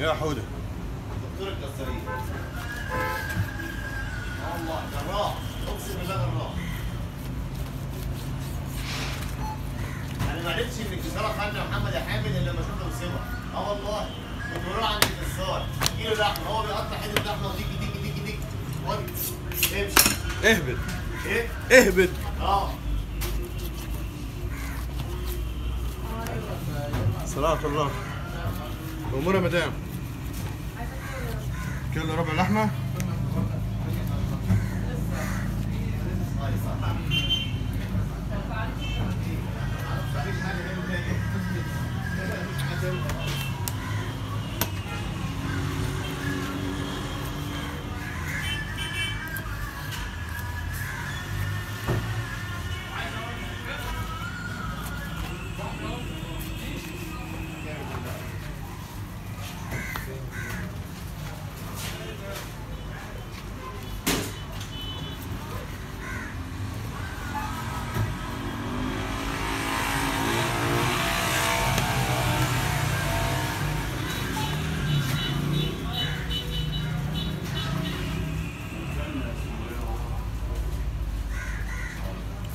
يا حوده. دكتور الكسرية. والله جرار عرفتش ان الجزاره خدنا محمد يا حامد إلا لما شفنا وسمع آه والله. كنت عند الجزار كيلو لحمه هو بيقطع حتة لحمة وديك ديك ديك ديك امشي. اهبد. إيه؟ اهبد. آه. صلاة الله. أمور يا مدام. كيلو ربع لحمة.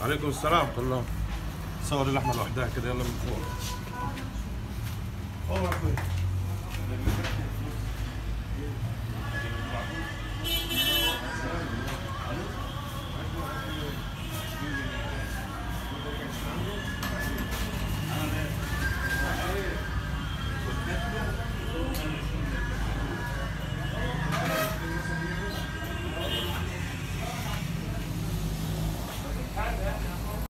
عليكم السلام. ورحمة الله. صور اللحمة لوحدها كده يلا من فوق.